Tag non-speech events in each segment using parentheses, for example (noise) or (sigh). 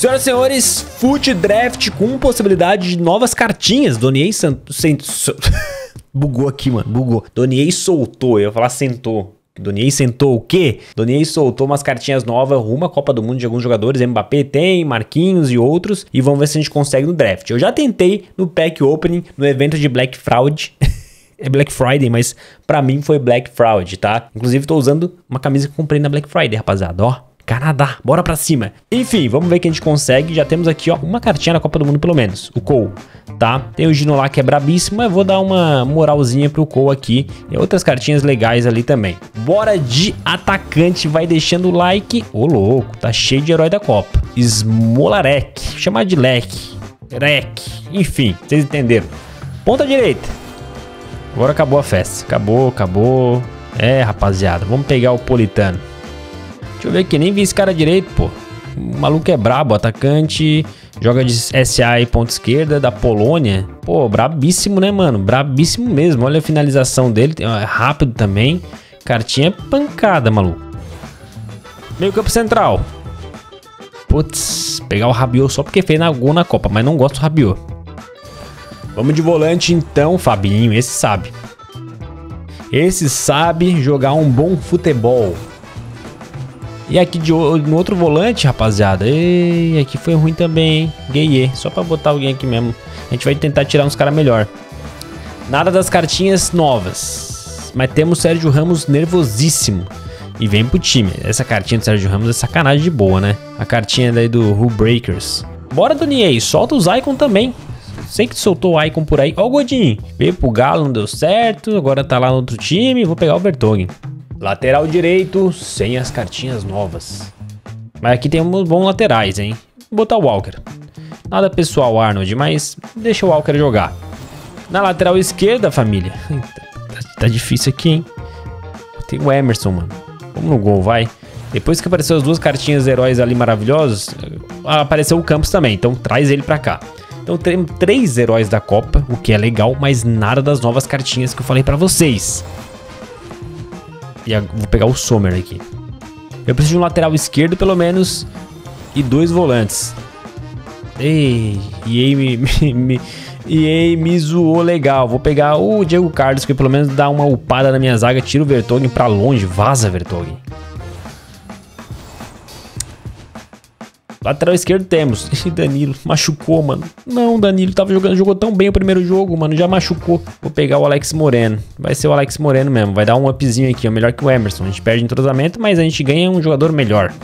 Senhoras e senhores, Foot Draft com possibilidade de novas cartinhas. Doniei Santos. (laughs) bugou aqui, mano. Bugou. Doniei soltou. Eu ia falar sentou. Doniei sentou o quê? Doniei soltou umas cartinhas novas rumo à Copa do Mundo de alguns jogadores. Mbappé tem, Marquinhos e outros. E vamos ver se a gente consegue no draft. Eu já tentei no pack opening, no evento de Black Fraud. (laughs) é Black Friday, mas para mim foi Black Fraud, tá? Inclusive tô usando uma camisa que comprei na Black Friday, rapaziada, ó. Canadá, bora pra cima. Enfim, vamos ver o que a gente consegue. Já temos aqui, ó, uma cartinha na Copa do Mundo pelo menos, o Cole, tá? Tem o Gino lá que é brabíssimo, mas vou dar uma moralzinha pro Cole aqui. E outras cartinhas legais ali também. Bora de atacante, vai deixando o like. Ô, louco, tá cheio de herói da Copa. Smolarek, chamar de leque, rec, enfim, vocês entenderam. Ponta direita. Agora acabou a festa. Acabou, acabou. É, rapaziada, vamos pegar o Politano. Deixa eu ver aqui, nem vi esse cara direito, pô. O maluco é brabo, atacante, joga de SA e ponta esquerda da Polônia. Pô, brabíssimo, né, mano? Brabíssimo mesmo. Olha a finalização dele, é rápido também. Cartinha pancada, maluco. Meio campo central. Putz, pegar o Rabiot só porque fez na gol na Copa, mas não gosto do Rabiot. Vamos de volante então, Fabinho, esse sabe. Esse sabe jogar um bom futebol. E aqui de, no outro volante, rapaziada. E aqui foi ruim também, hein? Gaye. Só pra botar alguém aqui mesmo. A gente vai tentar tirar uns caras melhor. Nada das cartinhas novas. Mas temos Sérgio Ramos nervosíssimo. E vem pro time. Essa cartinha do Sérgio Ramos é sacanagem de boa, né? A cartinha daí do Who Breakers. Bora, Donier. Solta os Icon também. Sei que soltou o Icon por aí. Ó o Godin. Veio pro Galo, não deu certo. Agora tá lá no outro time. Vou pegar o Bertoghen. Lateral direito, sem as cartinhas novas. Mas aqui temos bons laterais, hein? Vou botar o Walker. Nada pessoal, Arnold, mas deixa o Walker jogar. Na lateral esquerda, família. tá, (laughs) tá difícil aqui, hein? Tem o Emerson, mano. Vamos no gol, vai. Depois que apareceu as duas cartinhas heróis ali maravilhosos, apareceu o Campos também. Então traz ele pra cá. Então temos três heróis da Copa, o que é legal, mas nada das novas cartinhas que eu falei pra vocês. E vou pegar o Sommer aqui. Eu preciso de um lateral esquerdo, pelo menos, e dois volantes. Ei, e (laughs) me, me, me, me zoou legal. Vou pegar o Diego Carlos, que pelo menos dá uma upada na minha zaga, tira o Vertonghen pra longe, vaza Vertonghen. Lateral esquerdo temos. Esse Danilo machucou, mano. Não, Danilo tava jogando, jogou tão bem o primeiro jogo, mano. Já machucou. Vou pegar o Alex Moreno. Vai ser o Alex Moreno mesmo. Vai dar um upzinho aqui, ó. Melhor que o Emerson. A gente perde entrosamento, mas a gente ganha um jogador melhor.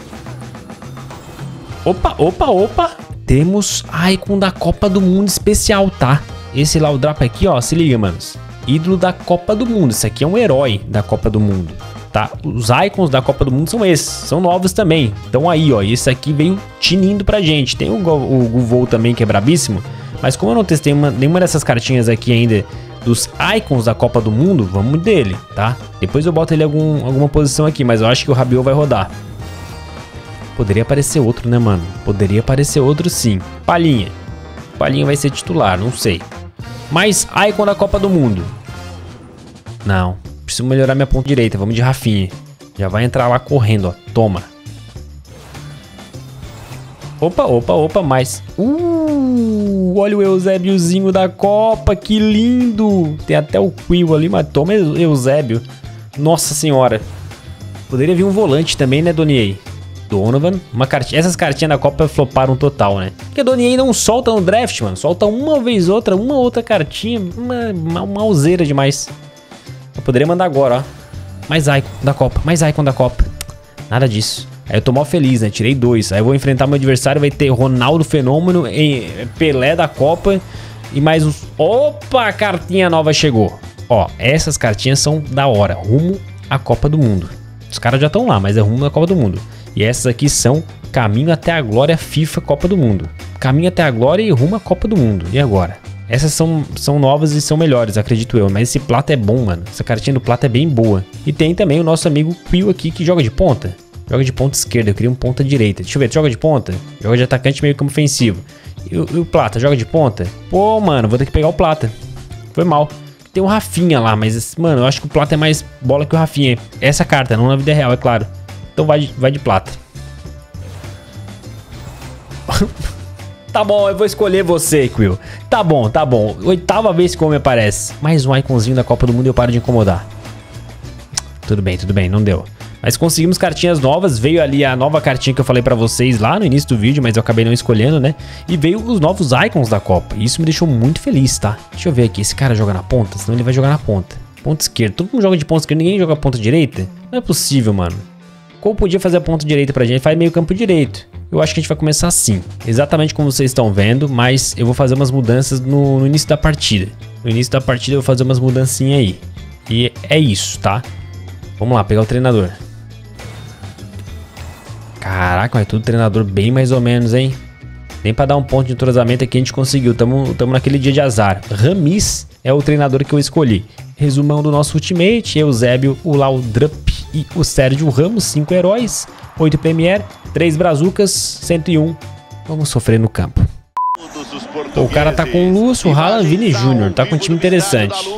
Opa, opa, opa. Temos Icon da Copa do Mundo especial, tá? Esse Laudrapa aqui, ó. Se liga, manos. Ídolo da Copa do Mundo. Esse aqui é um herói da Copa do Mundo tá? Os icons da Copa do Mundo são esses, são novos também. Então aí, ó, esse aqui veio tinindo pra gente. Tem o, o Guvou também, que é brabíssimo. Mas como eu não testei uma, nenhuma dessas cartinhas aqui ainda dos icons da Copa do Mundo, vamos dele, tá? Depois eu boto ele em algum, alguma posição aqui, mas eu acho que o Rabiot vai rodar. Poderia aparecer outro, né, mano? Poderia aparecer outro sim. Palhinha. Palhinha vai ser titular, não sei. Mais icon da Copa do Mundo. Não. Preciso melhorar minha ponta direita. Vamos de Rafinha. Já vai entrar lá correndo, ó. Toma. Opa, opa, opa, mais. Uh, olha o Eusébiozinho da Copa, que lindo. Tem até o Quill ali, mas toma Eusébio. Nossa senhora. Poderia vir um volante também, né, Donier? Donovan, uma cartinha. Essas cartinhas da Copa floparam total, né? Porque a Donier não solta no draft, mano. Solta uma vez outra, uma outra cartinha. Uma, uma mauseira demais. Poderia mandar agora, ó. Mais Icon da Copa, mais Icon da Copa. Nada disso. Aí eu tô mal feliz, né? Tirei dois. Aí eu vou enfrentar meu adversário, vai ter Ronaldo Fenômeno, Pelé da Copa e mais uns... Opa, cartinha nova chegou. Ó, essas cartinhas são da hora, rumo à Copa do Mundo. Os caras já estão lá, mas é rumo à Copa do Mundo. E essas aqui são caminho até a glória FIFA Copa do Mundo. Caminho até a glória e rumo à Copa do Mundo. E agora? Essas são, são novas e são melhores, acredito eu. Mas esse plata é bom, mano. Essa cartinha do plata é bem boa. E tem também o nosso amigo Quill aqui que joga de ponta. Joga de ponta esquerda, eu queria um ponta direita. Deixa eu ver, joga de ponta? Joga de atacante meio como ofensivo. E o, e o Plata, joga de ponta? Pô, mano, vou ter que pegar o Plata. Foi mal. Tem o Rafinha lá, mas, mano, eu acho que o Plata é mais bola que o Rafinha. Essa carta, não na vida real, é claro. Então vai vai de Plata. (laughs) Tá bom, eu vou escolher você, Quill. Tá bom, tá bom. Oitava vez que o homem aparece. Mais um iconzinho da Copa do Mundo e eu paro de incomodar. Tudo bem, tudo bem, não deu. Mas conseguimos cartinhas novas, veio ali a nova cartinha que eu falei pra vocês lá no início do vídeo, mas eu acabei não escolhendo, né? E veio os novos icons da Copa, e isso me deixou muito feliz, tá? Deixa eu ver aqui, esse cara joga na ponta? Senão ele vai jogar na ponta. Ponta esquerda, todo mundo joga de ponta esquerda, ninguém joga ponta direita? Não é possível, mano. Qual podia fazer a ponta direita pra gente? Faz meio campo direito. Eu acho que a gente vai começar assim, exatamente como vocês estão vendo, mas eu vou fazer umas mudanças no, no início da partida. No início da partida eu vou fazer umas mudancinhas aí. E é isso, tá? Vamos lá, pegar o treinador. Caraca, mas tudo treinador bem mais ou menos, hein? Nem pra dar um ponto de entrosamento aqui a gente conseguiu. Tamo, tamo naquele dia de azar. Ramis é o treinador que eu escolhi. Resumão do nosso ultimate. Eusébio, o Laudrup e o Sérgio Ramos. Cinco heróis. 8 Premier. 3 Brazucas. 101. Vamos sofrer no campo. O cara tá com o Lúcio, Haaland, Vini Júnior. Tá com um time interessante.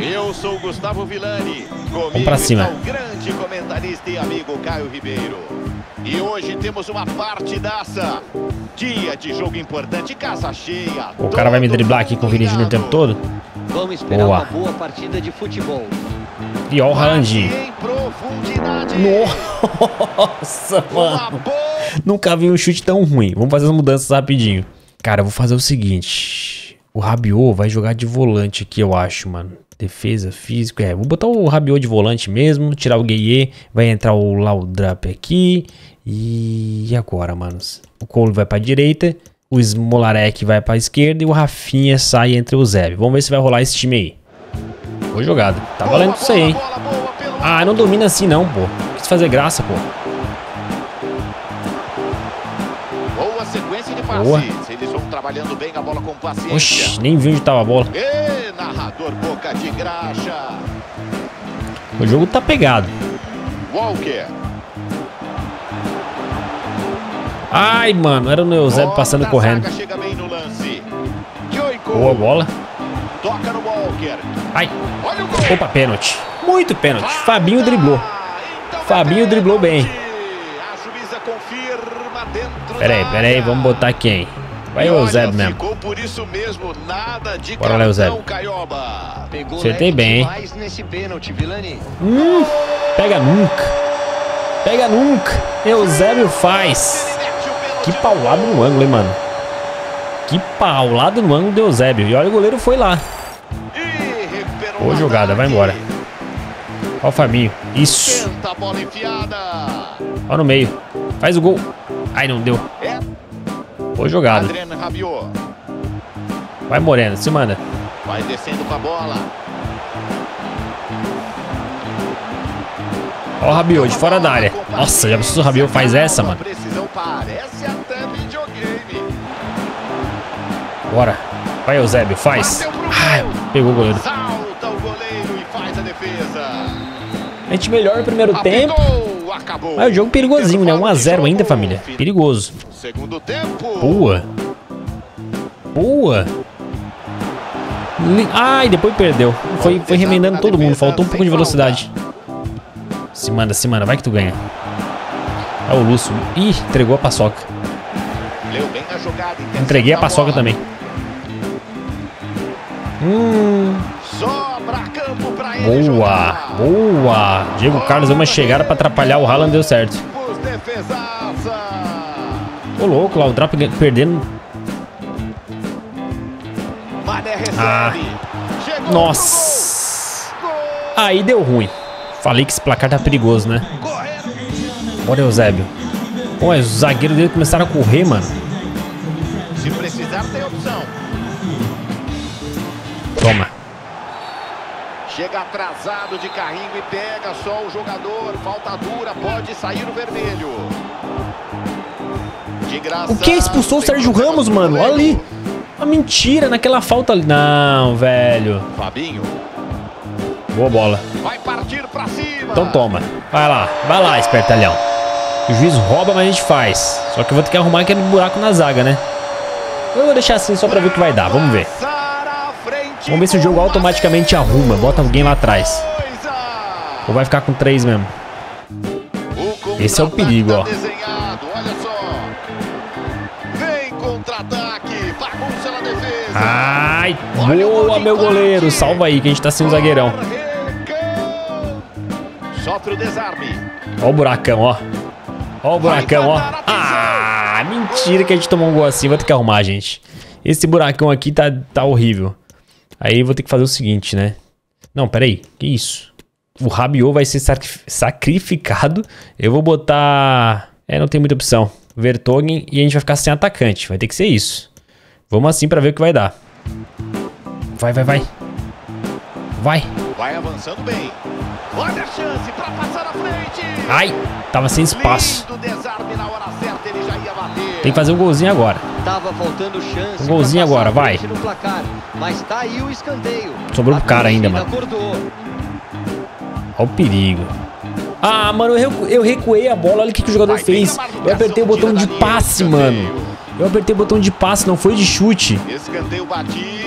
Eu sou Gustavo Villani. Vamos pra cima. O grande comentarista e amigo Caio Ribeiro. E hoje temos uma partidaça. Dia de jogo importante, casa cheia. O cara vai me driblar aqui com o Vini Júnior o tempo todo? Vamos esperar Boa. uma boa partida de futebol. E ó o profundidade. Nossa, mano. Nunca vi um chute tão ruim. Vamos fazer as mudanças rapidinho. Cara, eu vou fazer o seguinte. O Rabiot vai jogar de volante aqui, eu acho, mano. Defesa, físico, é. Vou botar o Rabiot de volante mesmo, tirar o Gueye, vai entrar o Laudrap aqui. E agora, manos? O Cole vai pra direita, o Smolarek vai pra esquerda e o Rafinha sai entre o Zeb. Vamos ver se vai rolar esse time aí. Boa jogada. Tá valendo isso aí, hein? bola, boa pelo Ah, não domina assim não, pô. Quis fazer graça, pô. Boa sequência de passes. Boa. Eles vão trabalhando bem a bola com paciência. Oxi, nem vi onde tava a bola. E narrador boca de graxa. O jogo tá pegado. Walker. Ai, mano, era o Eusébio passando correndo. Boa bola. Ai, opa, pênalti. Muito pênalti. Fabinho driblou. Fabinho driblou bem. Pera aí, pera aí, vamos botar quem? Vai o Eusébio mesmo. Ficou por isso mesmo, nada de Bora lá, Eusébio. Acertei bem, hein? Hum, pega nunca. Pega nunca. Eusébio faz. Que paulado no ângulo, hein, mano. Que paulado no ângulo do Eusébio. E olha, o goleiro foi lá. Boa jogada, vai embora. Ó o Fabinho. Isso. Ó no meio. Faz o gol. Ai, não deu. É Boa jogada. Adriano Rabiot. Vai Moreno, se manda. Vai descendo com a bola. Ó o Rabiot de fora da área. Nossa, já se o Rabiot faz essa, mano? Bora. Vai, Eusébio, faz. Ai, pegou o goleiro. A gente melhora o primeiro tempo. Acabou. Mas o jogo perigosinho, né? 1x0 ainda, família. Perigoso. Segundo tempo. Boa. Boa. Ai, depois perdeu. Foi, foi remendando todo mundo. Faltou um pouco de velocidade. Se manda, se manda. Vai que tu ganha. É o Lúcio. Ih, entregou a paçoca. Entreguei a paçoca também. Boa, boa. Diego Carlos deu uma chegada pra atrapalhar o Haaland, deu certo. Ô louco, lá o Drop perdendo. Ah. Nossa. Aí deu ruim. Falei que esse placar tá perigoso, né? Correndo. Bora, Eusébio. Pô, mas os zagueiros dele começaram a correr, mano. Se precisar, tem opção. Toma. Chega atrasado de carrinho e pega só o jogador. Falta dura, pode sair o vermelho. De graça. O que? Expulsou o Sérgio Ramos, no mano. Olha ali. Uma mentira naquela falta ali. Não, velho. Fabinho Boa bola. vai partir pra cima. Então toma. Vai lá. Vai lá, espertalhão. O juiz rouba, mas a gente faz. Só que eu vou ter que arrumar aquele buraco na zaga, né? Eu vou deixar assim só pra ver o que vai dar. Vamos ver. Vamos ver se o jogo automaticamente arruma. Bota alguém lá atrás. Ou vai ficar com três mesmo. Esse é o perigo, ó. Ai, boa, meu goleiro. Salva aí, que a gente tá sem o zagueirão. O. Ó o buracão, ó. Ó o buracão, ó. Ah, mentira que a gente tomou um gol assim. Vai ter que arrumar, gente. Esse buracão aqui tá, tá horrível. Aí vou ter que fazer o seguinte, né? Não, peraí. Que isso? O Rabiot vai ser sacrificado. Eu vou botar... É, não tem muita opção. Vertogen e a gente vai ficar sem atacante. Vai ter que ser isso. Vamos assim pra ver o que vai dar. Vai, vai, vai. Vai. Vai avançando bem. Olha a chance pra passar à frente. Ai, tava sem espaço. Lindo desarme na hora Tem que fazer um golzinho agora. Um golzinho agora, vai. placar, tá. Sobrou pro cara ainda, mano. Acordou. Olha o perigo. Ah, mano, eu, eu recuei a bola. Olha o que, que o jogador Vai fez. Eu apertei o botão de passe, mano. Eu apertei o botão de passe, não foi de chute.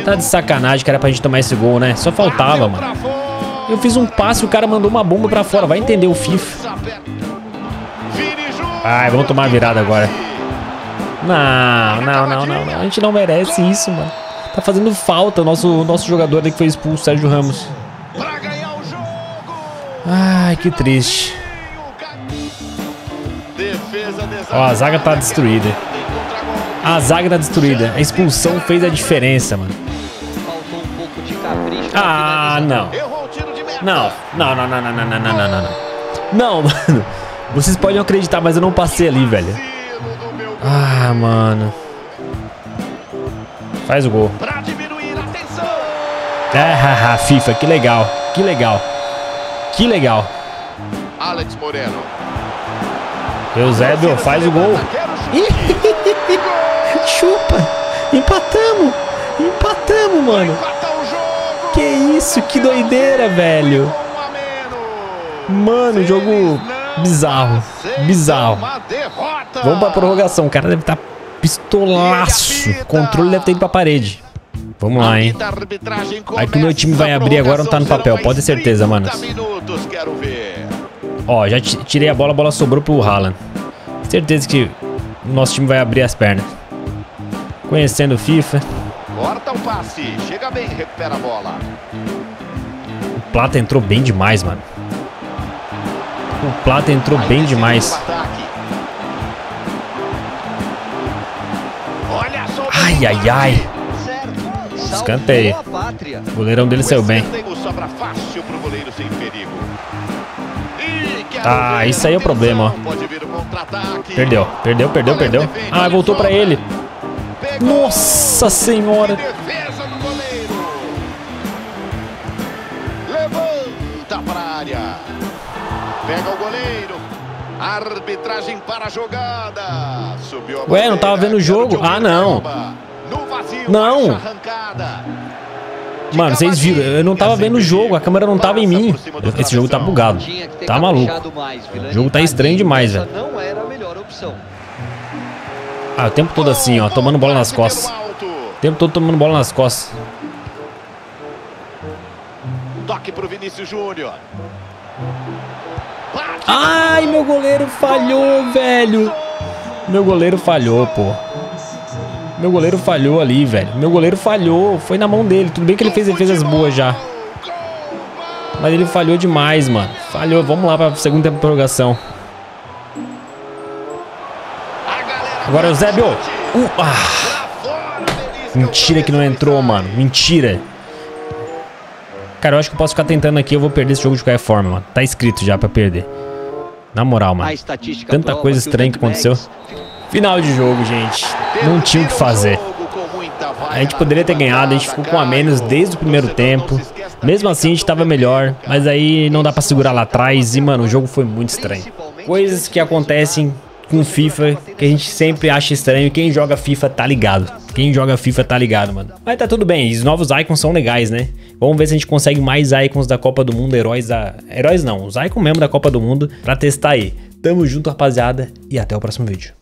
Tá de sacanagem que era pra gente tomar esse gol, né? Só faltava, mano. Eu fiz um passe e o cara mandou uma bomba pra fora. Vai entender o FIFA. Ai, vamos tomar a virada agora. Não, não, não, não, não. A gente não merece isso, mano. Tá fazendo falta o nosso, nosso jogador ali que foi expulso, Sérgio Ramos. Ai, que triste. Ó, a zaga tá destruída. A zaga tá destruída. A expulsão fez a diferença, mano. Um Ah, não. Não, não, não, não, não, não, não, não, não, não. Não, mano. Vocês podem acreditar, mas eu não passei ali, velho. Ah, mano. Faz o gol. Pra diminuir, atenção. Ah, FIFA, que legal. Que legal. Que legal. Alex Moreno. Eusébio, faz o gol. (laughs) Chupa. Empatamos. Empatamos, mano. Que isso, que doideira, velho. Mano, jogo bizarro. Bizarro. Vamos pra prorrogação. O cara deve estar pistolaço. O controle deve ter ido pra parede. Vamos lá, hein. Aí que o meu time vai abrir agora não tá no papel, pode ter certeza, 30 manos. minutos, quero ver. Ó, já ti- tirei a bola, a bola sobrou pro Haaland. Certeza que o nosso time vai abrir as pernas. Conhecendo o FIFA, Corta o passe, chega bem, recupera a bola. o Plata entrou bem demais, mano o Plata entrou bem demais. Ai, ai, ai. Escanteio. O goleirão dele saiu bem. Ah, isso aí é o problema, ó. Perdeu, perdeu, perdeu, perdeu. Ah, voltou pra ele. Nossa senhora. Arbitragem para a jogada. Subiu a Ué, não tava bandeira, vendo o jogo? Ah, não. Vazio, Não. Mano, vocês viram, eu não tava vendo o jogo, a câmera não tava em mim. Esse jogo tá bugado. Tá maluco. O jogo tá estranho demais, velho. Ah, o tempo todo assim, ó, tomando bola nas costas. O tempo todo tomando bola nas costas. Toque pro Vinícius Júnior. Ai, meu goleiro falhou, velho. Meu goleiro falhou, pô. Meu goleiro falhou ali, velho. Meu goleiro falhou. Foi na mão dele. Tudo bem que ele fez defesas boas já. Mas ele falhou demais, mano. Falhou. Vamos lá pra segunda tempo de prorrogação. Agora, Eusébio. Uh, ah, mentira que não entrou, mano. Mentira. Cara, eu acho que eu posso ficar tentando aqui. Eu vou perder esse jogo de qualquer forma, mano. Tá escrito já pra perder. Na moral, mano. Tanta coisa estranha que aconteceu. Final de jogo, gente. Não tinha o que fazer. A gente poderia ter ganhado, a gente ficou com a menos desde o primeiro tempo. Mesmo assim, a gente tava melhor, mas aí não dá pra segurar lá atrás e, mano, o jogo foi muito estranho. Coisas que acontecem com FIFA que a gente sempre acha estranho. Quem joga FIFA tá ligado. Quem joga FIFA tá ligado, mano. Mas tá tudo bem, os novos icons são legais, né? Vamos ver se a gente consegue mais icons da Copa do Mundo, heróis da. Heróis não, os icons mesmo da Copa do Mundo pra testar aí. Tamo junto, rapaziada, e até o próximo vídeo.